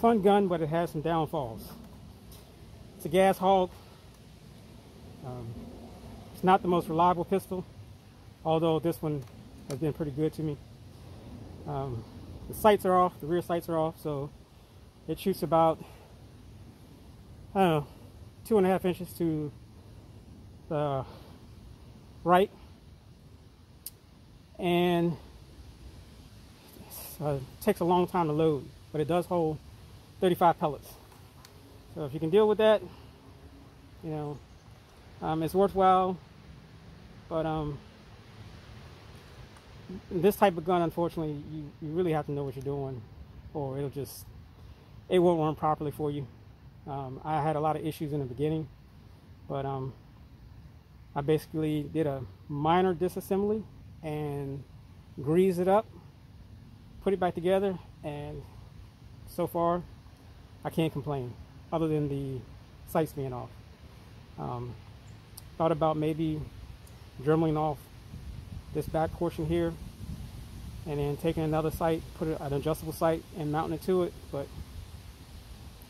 fun gun, but it has some downfalls. It's a gas hog. Um, it's not the most reliable pistol, although this one has been pretty good to me. Um, the sights are off, the rear sights are off, so it shoots about, I don't know, two and a half inches to the right. And uh, it takes a long time to load, but it does hold 35 pellets. So if you can deal with that, you know, um, it's worthwhile. But um, this type of gun, unfortunately, you, you really have to know what you're doing, or it'll just it won't run properly for you. Um, I had a lot of issues in the beginning, but um, I basically did a minor disassembly and greased it up, put it back together, and so far I can't complain, other than the sights being off. Um, thought about maybe dremeling off this back portion here and then taking another sight, put an adjustable sight and mounting it to it, but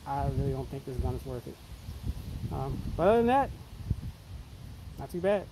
I really don't think this gun is worth it. Um, but other than that, not too bad.